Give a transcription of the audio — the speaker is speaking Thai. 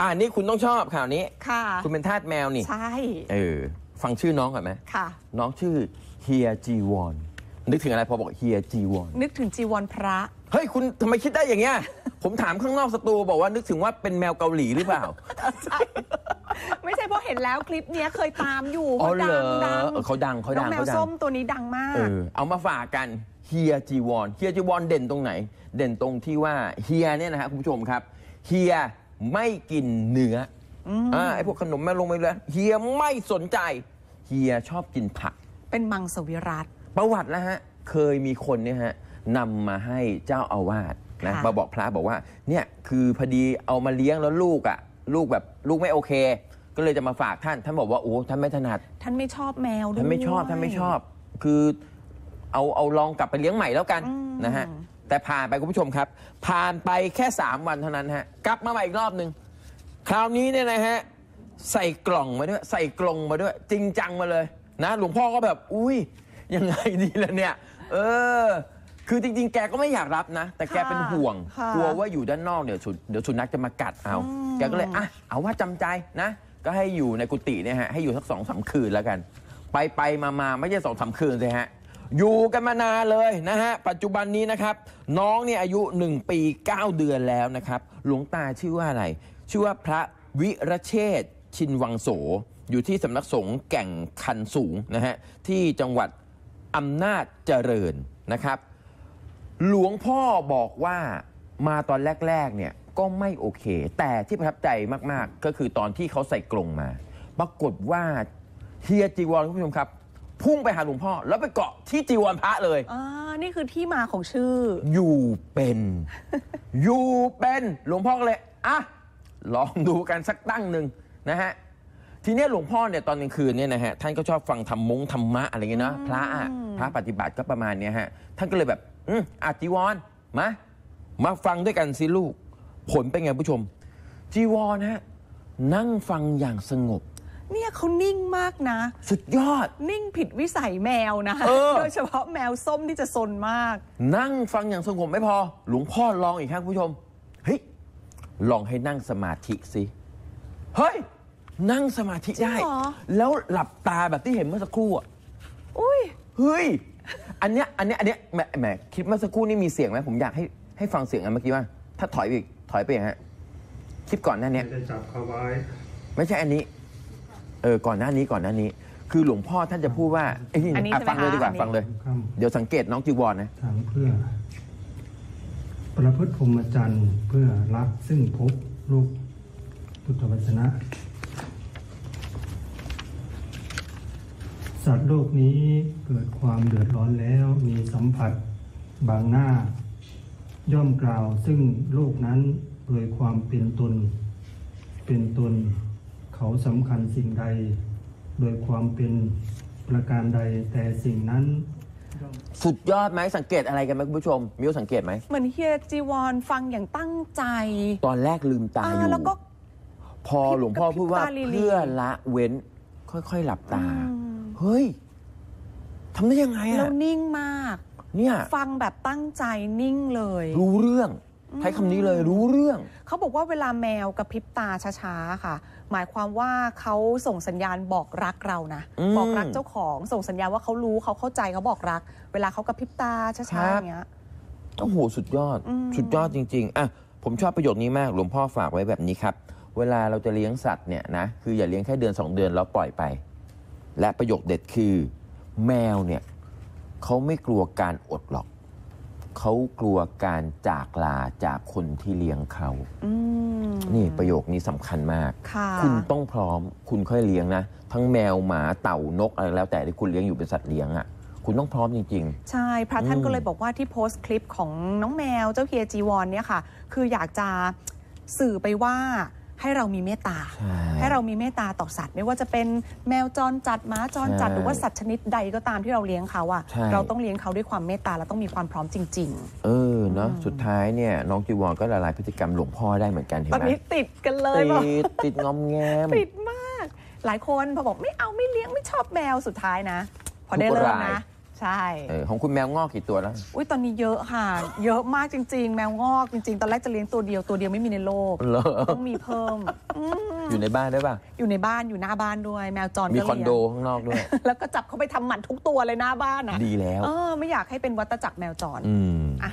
อ่านี่คุณต้องชอบข่าวนี้ ค่ะ คุณเป็นทาสแมวนี่ ใช่ เออ ฟังชื่อน้องก่อนไหมค่ะ น้องชื่อเฮียจีวอน นึกถึงอะไรพอบอกเฮียจีวอน นึกถึงจีวรพระ เฮ้ย คุณทำไมคิดได้อย่างเงี้ย ผมถามข้างนอกสตูบอกว่านึกถึงว่าเป็นแมวเกาหลีหรือเปล่าไม่ใช่เพราะเห็นแล้วคลิปเนี้ยเคยตามอยู่อ๋อเขาเหรดัองดังเออเขาดังเขาน้ดัองงแมวเขาดังส้มตัวนี้ดังมากเออเอามาฝากกันเฮียจีวอนเฮียจีวอนเด่นตรงไหน เด่นตรงที่ว่าเฮียเนี่ยนะฮะคุณผู้ชมครับเฮีย ไม่กินเนื้อออ่าไอพวกขนมแม่ลงไปเลยเฮียไม่สนใจ เฮียชอบกินผัก เป็นมังสวิรัตประวัติแล้วฮะ เคยมีคนเนี่ยฮะนำมาให้เจ้าอาวาสนะค่ะมาบอกพระบอกว่า เนี่ยคือพอดีเอามาเลี้ยงแล้วลูกอะ ลูกแบบลูกไม่โอเค ก็เลยจะมาฝากท่าน ท่านบอกว่าโอ้ท่านไม่ถนัด ท่านไม่ชอบแมวด้วยท่านไม่ชอบท่านไม่ชอบ คือเอาเอาลองกลับไปเลี้ยงใหม่แล้วกันอืมนะฮะ แต่ผ่านไปคุณผู้ชมครับ ผ่านไปแค่ 3 วันเท่านั้นฮะกลับมาใหม่อีกรอบหนึ่งคราวนี้เนี่ยนะฮะใส่กล่องมาด้วยใส่กรงมาด้วย จริงจังมาเลยนะหลวงพ่อก็แบบ อุ้ยยังไงดีล่ะเนี่ย เออ คือจริง ๆ แกก็ไม่อยากรับนะ แต่แกเป็นห่วงค่ะกลัวว่าอยู่ด้านนอกเดี๋ยวสุเดี๋ยวสุนัขจะมากัดเอา แกก็เลยอะเอาว่าจำใจนะ ก็ให้อยู่ในกุฏิเนี่ยฮะให้อยู่สักสองสามคืนแล้วกัน ไปไปมามาไม่ใช่สองสามคืนเลยฮะ อยู่กันมานานเลยนะฮะ ปัจจุบันนี้นะครับ น้องเนี่ยอายุ 1 ปี 9 เดือนแล้วนะครับ หลวงตาชื่อว่าอะไร ชื่อว่าพระวิรเชษชินวังโส อยู่ที่สำนักสงฆ์แก่งคันสูงนะฮะ ที่จังหวัดอำนาจเจริญนะครับ หลวงพ่อบอกว่ามาตอนแรก ๆ เนี่ยก็ไม่โอเค แต่ที่ประทับใจมากๆ ก็คือตอนที่เขาใส่กรงมา ปรากฏว่าเฮียจีวรคุณผู้ชมครับ พุ่งไปหาหลวงพ่อ แล้วไปเกาะที่จีวรพระเลย อ่านี่คือที่มาของชื่อ อยู่เป็น อยู่เป็นหลวงพ่อก็เลยอะลองดูกันสักตั้งหนึ่งนะฮะทีเนี้ยหลวงพ่อเนี่ยตอนกลางคืนเนี่ยนะฮะท่านก็ชอบฟังธรรมงธรรมะอะไรเงี้ยเนาะพระอะพระปฏิบัติก็ประมาณเนี้ยฮะท่านก็เลยแบบอืมอะจีวรมามาฟังด้วยกันสิลูก ผลเป็นไงผู้ชม จีวรฮะนั่งฟังอย่างสงบ เนี่ยเขานิ่งมากนะ สุดยอด นิ่งผิดวิสัยแมวนะ เออ โดยเฉพาะแมวส้มที่จะซนมาก นั่งฟังอย่างสงบไม่พอ หลวงพ่อลองอีกครับคุณผู้ชม เฮ้ย ลองให้นั่งสมาธิสิ เฮ้ย นั่งสมาธิได้ จริงเหรอ แล้วหลับตาแบบที่เห็นเมื่อสักครู่อะอุ้ย เฮ้ย อันเนี้ย อันเนี้ย อันเนี้ยแหมแหมคลิปเมื่อสักครู่นี่มีเสียงไหมผมอยากให้ให้ฟังเสียงอันเมื่อกี้ว่า ถ้าถอยไปอีก ถอยไปอย่างฮะ คลิปก่อนหน้าเนี้ย ไม่ได้จับเขาไว้ ไม่ใช่อันนี้ เออก่อนหน้านี้ก่อนหน้านี้ คือหลวงพ่อท่านจะพูดว่าเอ้ยอันนี้อะใช่ไหมฟังเลยคะดีกว่าอันนี้ ฟังเลยข้ามเดี๋ยวสังเกตน้องจีวรนะทางเพื่อ ประพฤติพรหมจรรย์เพื่อรักซึ่งภพลูกพุทธวจนะ สัตว์โลกนี้เกิดความเดือดร้อนแล้วมีสัมผัสบางหน้า ย่อมกล่าวซึ่งโลกนั้นโดยความเป็นตน เป็นตน เขาสำคัญสิ่งใด โดยความเป็นประการใดแต่สิ่งนั้น สุดยอดไหมสังเกตอะไรกันไหมคุณผู้ชม มิวสังเกตไหม เหมือนเฮียจีวรฟังอย่างตั้งใจตอนแรกลืมตาอยู่อ่าแล้วก็ พอหลวงพ่อพูดว่ากับพริบตาลีๆเพื่อละเว้น ค่อยๆหลับตาอืมเฮ้ยทำได้ยังไงแล้อะวนิ่งมาก เนี่ย ฟังแบบตั้งใจนิ่งเลย รู้เรื่อง ใช้คำนี้เลยรู้เรื่อง เขาบอกว่าเวลาแมวกระพริบตาช้าๆค่ะ หมายความว่าเขาส่งสัญญาณบอกรักเรานะอืม บอกรักเจ้าของส่งสัญญาณว่าเขารู้เขาเข้าใจเขาบอกรัก เวลาเขากระพริบตาครัช้าๆบอย่างเงี้ย โอ้โห สุดยอด อืม สุดยอดจริง ๆ อะ ผมชอบประโยคนี้มาก หลวงพ่อฝากไว้แบบนี้ครับ เวลาเราจะเลี้ยงสัตว์เนี่ยนะ คืออย่าเลี้ยงแค่เดือน 2 เดือนแล้วปล่อยไป และประโยคเด็ดคือ แมวเนี่ยเขาไม่กลัวการอดหรอก เขากลัวการจากลาจากคนที่เลี้ยงเขาอืมนี่ประโยคนี้สำคัญมากค่ะคุณต้องพร้อม คุณค่อยเลี้ยงนะ ทั้งแมวหมาเต่านกอะไรแล้วแต่ที่คุณเลี้ยงอยู่เป็นสัตว์เลี้ยงอะคุณต้องพร้อมจริงใช่ พระท่านอืมก็เลยบอกว่าที่โพสต์คลิปของน้องแมวเจ้าเฮียจีวรเนี่ยค่ะ คืออยากจะสื่อไปว่า ให้เรามีเมตตาๆใช่ให้เรามีเมตตาต่อสัตว์ ไม่ว่าจะเป็นแมวจรจัดหมาจรจัดใช่หรือว่าสัตว์ชนิดใดก็ตามที่เราเลี้ยงเขาอะใช่เราต้องเลี้ยงเขาด้วยความเมตตาและต้องมีความพร้อมจริงเออเนาะสุดท้ายเนี่ยน้องจีวรก็ละลายพฤติกรรมหลวงพ่อได้เหมือนกันเห็นๆตอนไหมนี้ติดกันเลยบอกติดติดงอมแงมติดมาก หลายคนพอบอกไม่เอาไม่เลี้ยงไม่ชอบแมวสุดท้ายนะ พอได้ทุกเริ่มรายนะ ใช่ เออของคุณแมวงอกกี่ตัวแล้ว อุ้ยตอนนี้เยอะค่ะ เยอะมากจริง ๆ แมวงอกจริงๆ ตอนแรกจะเลี้ยงตัวเดียวตัวเดียวไม่มีในโลก เหรอ ต้องมีเพิ่มอืมอยู่ในบ้านได้ป่ะ อยู่ในบ้านอยู่หน้าบ้านด้วย แมวจรมีก็คอนเลี้ยงโดข้างนอกด้วย แล้วก็จับเขาไปทำหมันทุกตัวเลยหน้าบ้านอะดีแล้ว เออไม่อยากให้เป็นวัตจักรแมวจรอืม อะ